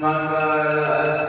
Mangalam